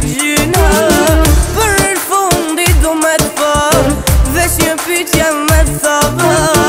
Gjyna Për fundi du me të fa Dhe që një pytë me të fa